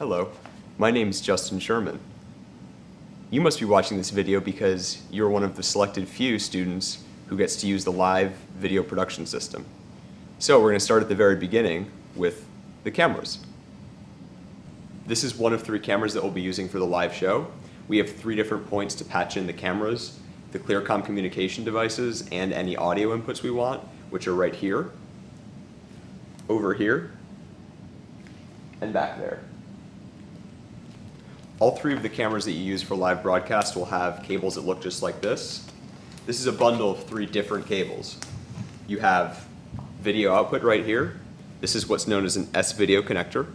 Hello, my name is Justin Sherman. You must be watching this video because you're one of the selected few students who gets to use the live video production system. So we're going to start at the very beginning with the cameras. This is one of three cameras that we'll be using for the live show. We have three different points to patch in the cameras, the ClearCom communication devices, and any audio inputs we want, which are right here, over here, and back there. All three of the cameras that you use for live broadcast will have cables that look just like this. This is a bundle of three different cables. You have video output right here. This is what's known as an S-video connector.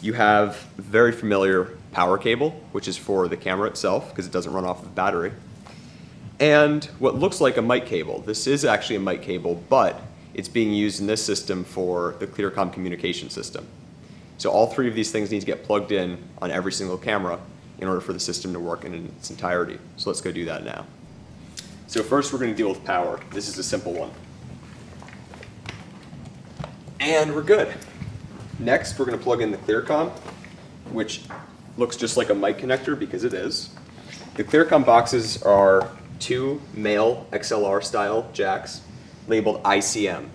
You have very familiar power cable, which is for the camera itself because it doesn't run off of battery. And what looks like a mic cable. This is actually a mic cable, but it's being used in this system for the ClearCom communication system. So all three of these things need to get plugged in on every single camera in order for the system to work in its entirety. So let's go do that now. So first we're going to deal with power. This is a simple one. And we're good. Next we're going to plug in the ClearCom, which looks just like a mic connector because it is. The ClearCom boxes are two male XLR style jacks labeled ICM.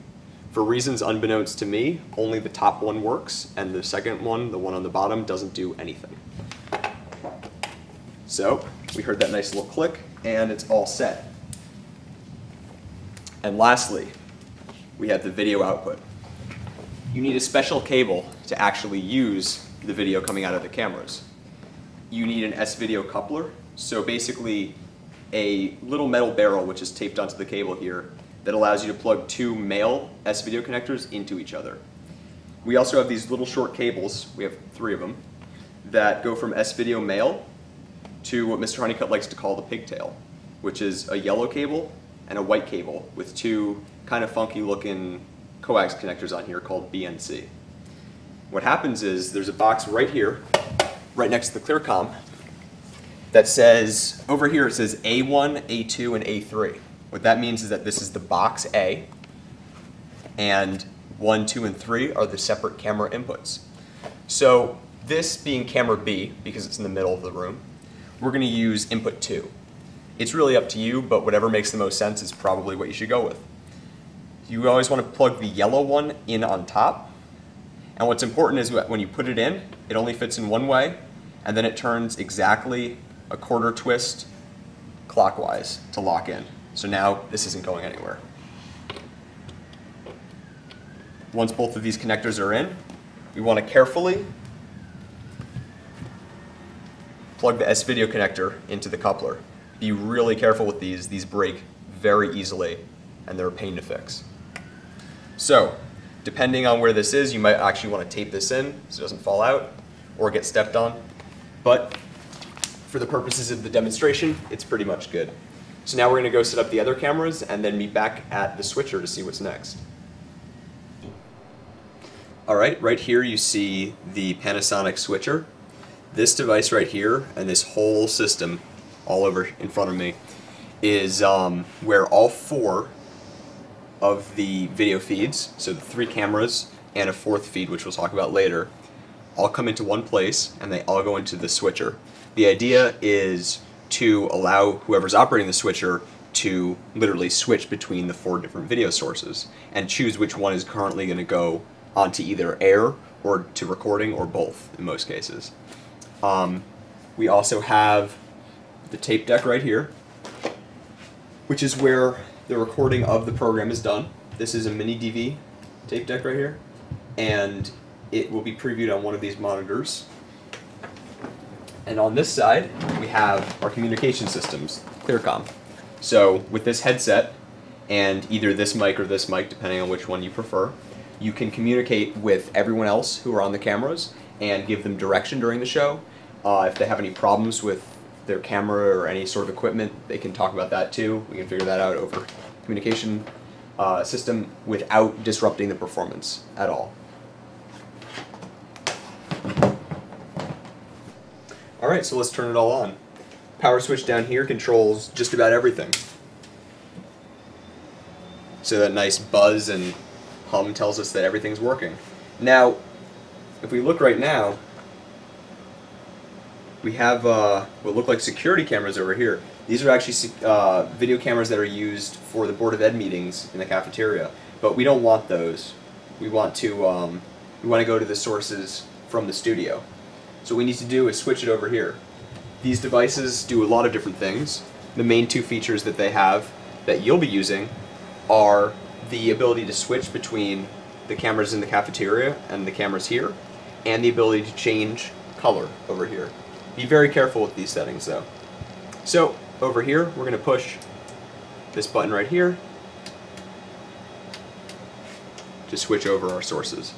For reasons unbeknownst to me, only the top one works, and the second one, the one on the bottom, doesn't do anything. So, we heard that nice little click, and it's all set. And lastly, we have the video output. You need a special cable to actually use the video coming out of the cameras. You need an S-video coupler, so basically a little metal barrel which is taped onto the cable here that allows you to plug two male S-video connectors into each other. We also have these little short cables, we have three of them, that go from S-video male to what Mr. Honeycutt likes to call the pigtail, which is a yellow cable and a white cable with two kind of funky looking coax connectors on here called BNC. What happens is there's a box right here, right next to the ClearCom, that says, over here it says A1, A2, and A3. What that means is that this is the box A, and 1, 2, and 3 are the separate camera inputs. So this being camera B, because it's in the middle of the room, we're going to use input 2. It's really up to you, but whatever makes the most sense is probably what you should go with. You always want to plug the yellow one in on top, and what's important is when you put it in, it only fits in one way, and then it turns exactly a quarter twist clockwise to lock in. So now this isn't going anywhere. Once both of these connectors are in, we want to carefully plug the S-video connector into the coupler. Be really careful with these. These break very easily and they're a pain to fix. So, depending on where this is, you might actually want to tape this in so it doesn't fall out or get stepped on. But for the purposes of the demonstration, it's pretty much good. So now we're going to go set up the other cameras and then meet back at the switcher to see what's next. Alright, right here you see the Panasonic switcher. This device right here and this whole system all over in front of me is um, where all four of the video feeds, so the three cameras and a fourth feed which we'll talk about later, all come into one place and they all go into the switcher. The idea is to allow whoever's operating the switcher to literally switch between the four different video sources and choose which one is currently going to go onto either air or to recording or both in most cases. Um, we also have the tape deck right here, which is where the recording of the program is done. This is a mini DV tape deck right here, and it will be previewed on one of these monitors and on this side, we have our communication systems, ClearCom. So with this headset, and either this mic or this mic, depending on which one you prefer, you can communicate with everyone else who are on the cameras and give them direction during the show. Uh, if they have any problems with their camera or any sort of equipment, they can talk about that too. We can figure that out over communication uh, system without disrupting the performance at all. Alright, so let's turn it all on. Power switch down here controls just about everything. So that nice buzz and hum tells us that everything's working. Now, if we look right now, we have uh, what look like security cameras over here. These are actually uh, video cameras that are used for the Board of Ed meetings in the cafeteria, but we don't want those. We want to um, we want to go to the sources from the studio. So what we need to do is switch it over here. These devices do a lot of different things. The main two features that they have that you'll be using are the ability to switch between the cameras in the cafeteria and the cameras here, and the ability to change color over here. Be very careful with these settings though. So over here, we're going to push this button right here to switch over our sources.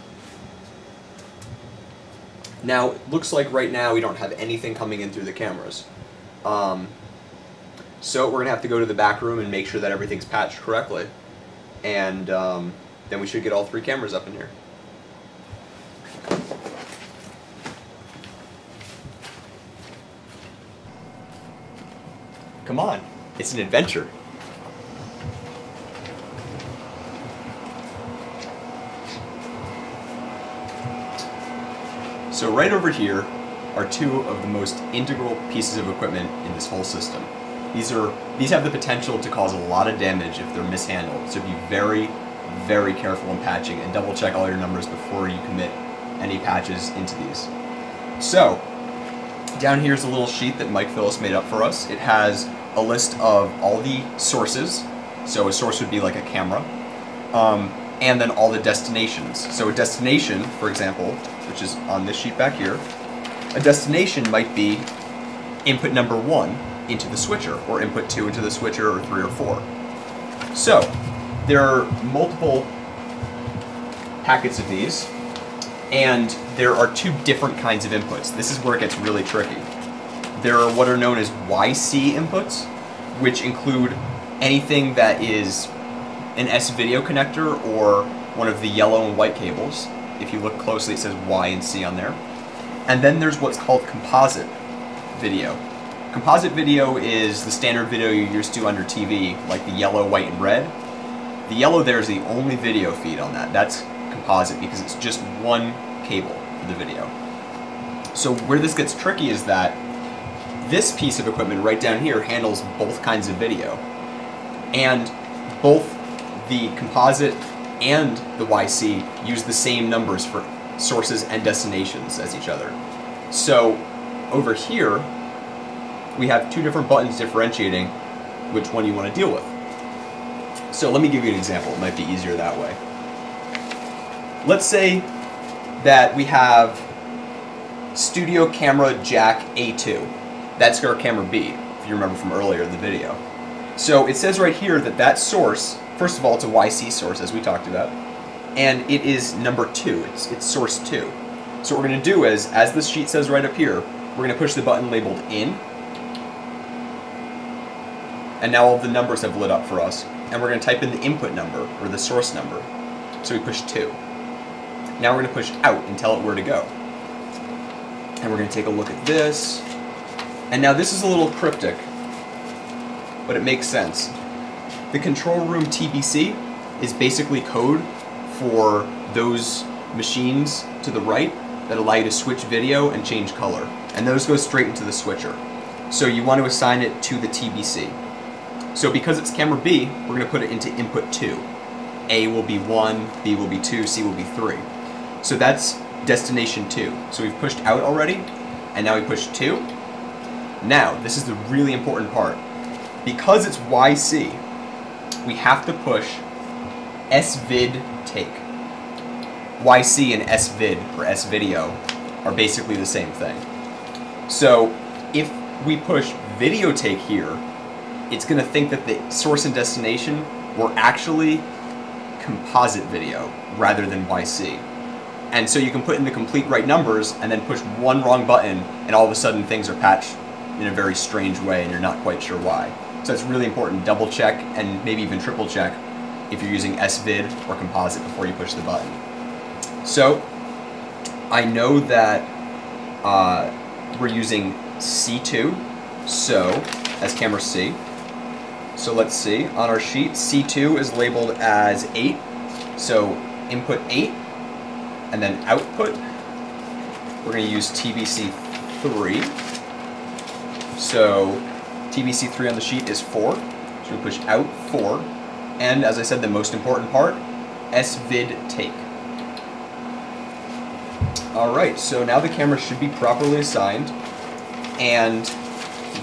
Now, it looks like right now we don't have anything coming in through the cameras. Um, so we're going to have to go to the back room and make sure that everything's patched correctly. And um, then we should get all three cameras up in here. Come on, it's an adventure. So right over here are two of the most integral pieces of equipment in this whole system. These are these have the potential to cause a lot of damage if they're mishandled. So be very, very careful in patching and double check all your numbers before you commit any patches into these. So down here is a little sheet that Mike Phillips made up for us. It has a list of all the sources. So a source would be like a camera. Um, and then all the destinations. So a destination, for example, which is on this sheet back here, a destination might be input number one into the switcher, or input 2 into the switcher, or 3 or 4. So, there are multiple packets of these, and there are two different kinds of inputs. This is where it gets really tricky. There are what are known as YC inputs, which include anything that is an S-video connector or one of the yellow and white cables. If you look closely, it says Y and C on there. And then there's what's called composite video. Composite video is the standard video you're used to under TV, like the yellow, white, and red. The yellow there is the only video feed on that. That's composite because it's just one cable for the video. So where this gets tricky is that this piece of equipment right down here handles both kinds of video. And both the composite and the YC use the same numbers for sources and destinations as each other. So over here, we have two different buttons differentiating which one you want to deal with. So let me give you an example. It might be easier that way. Let's say that we have Studio Camera Jack A2. That's our camera B, if you remember from earlier in the video. So it says right here that that source, first of all, it's a YC source, as we talked about, and it is number two. It's, it's source two. So what we're going to do is, as this sheet says right up here, we're going to push the button labeled in, and now all the numbers have lit up for us. And we're going to type in the input number, or the source number. So we push 2. Now we're going to push out and tell it where to go. And we're going to take a look at this. And now this is a little cryptic, but it makes sense. The control room TBC is basically code for those machines to the right that allow you to switch video and change color. And those go straight into the switcher. So you want to assign it to the TBC. So because it's camera B, we're going to put it into input 2. A will be 1, B will be 2, C will be 3. So that's destination 2. So we've pushed out already, and now we push 2. Now, this is the really important part. Because it's YC, we have to push SVID take. YC and SVID, or S-video, are basically the same thing. So if we push video take here, it's going to think that the source and destination were actually composite video rather than YC. And so you can put in the complete right numbers and then push one wrong button and all of a sudden things are patched in a very strange way and you're not quite sure why. So it's really important, double check and maybe even triple check if you're using SVID or composite before you push the button. So I know that uh, we're using C2, so as camera C, so let's see, on our sheet, C2 is labeled as 8. So input 8, and then output, we're going to use TBC 3. So TBC3 on the sheet is 4. So we push out 4. And as I said, the most important part, SVID take. Alright, so now the camera should be properly assigned. And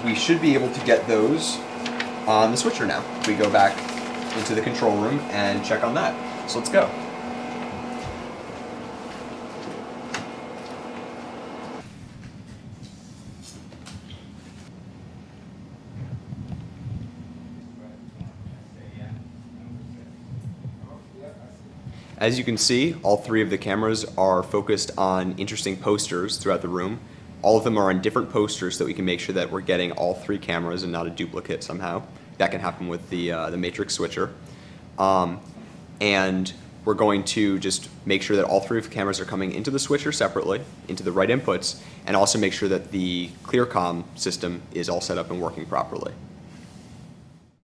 we should be able to get those on the switcher now. We go back into the control room and check on that. So let's go. As you can see, all three of the cameras are focused on interesting posters throughout the room. All of them are on different posters so that we can make sure that we're getting all three cameras and not a duplicate somehow. That can happen with the, uh, the matrix switcher. Um, and we're going to just make sure that all three of the cameras are coming into the switcher separately, into the right inputs, and also make sure that the ClearCom system is all set up and working properly.